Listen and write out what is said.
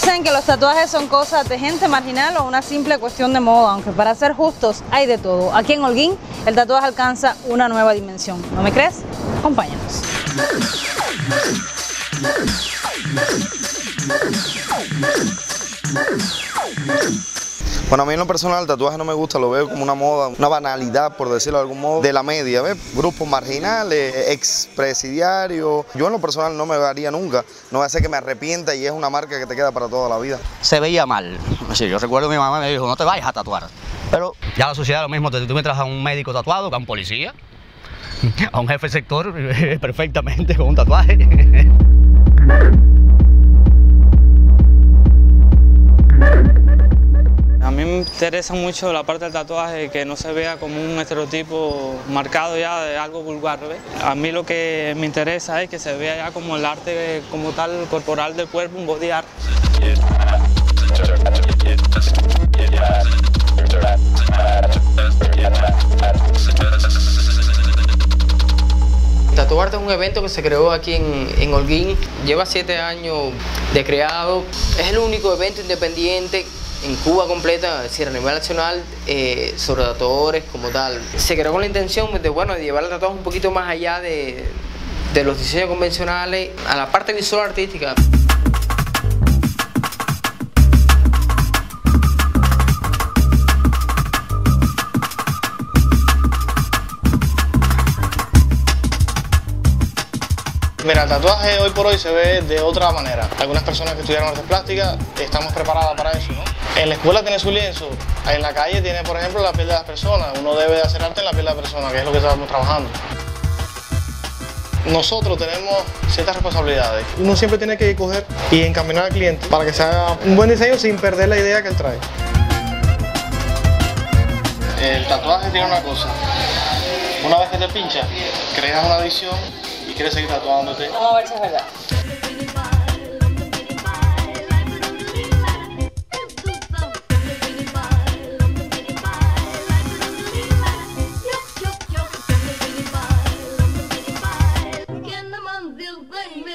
que los tatuajes son cosas de gente marginal o una simple cuestión de moda, aunque para ser justos hay de todo. Aquí en Holguín el tatuaje alcanza una nueva dimensión. ¿No me crees? Acompáñanos. Bueno, a mí en lo personal el tatuaje no me gusta, lo veo como una moda, una banalidad, por decirlo de algún modo, de la media, ¿ves? Grupos marginales, expresidiarios. Yo en lo personal no me haría nunca, no va a ser que me arrepienta y es una marca que te queda para toda la vida. Se veía mal. Yo recuerdo que mi mamá me dijo, no te vayas a tatuar. Pero ya la sociedad lo mismo, tú me traes a un médico tatuado a un policía, a un jefe sector perfectamente con un tatuaje. interesa mucho la parte del tatuaje, que no se vea como un estereotipo marcado ya de algo vulgar. A mí lo que me interesa es que se vea ya como el arte como tal corporal del cuerpo, un body art. Tatuarte es un evento que se creó aquí en Holguín, lleva siete años de creado, es el único evento independiente en Cuba completa, es decir, a nivel nacional, eh, sobre tatuadores como tal. Se creó con la intención de, bueno, llevar el tatuaje un poquito más allá de, de los diseños convencionales a la parte visual artística. Mira, el tatuaje hoy por hoy se ve de otra manera. Algunas personas que estudiaron artes plásticas estamos preparadas para eso, ¿no? En la escuela tiene su lienzo, en la calle tiene, por ejemplo, la piel de las personas. Uno debe hacer arte en la piel de la persona, que es lo que estamos trabajando. Nosotros tenemos ciertas responsabilidades. Uno siempre tiene que coger y encaminar al cliente para que se haga un buen diseño sin perder la idea que él trae. El tatuaje tiene una cosa. Una vez que te pincha, creas una adicción y quieres seguir tatuándote. Vamos a ver si es verdad. 我怕你被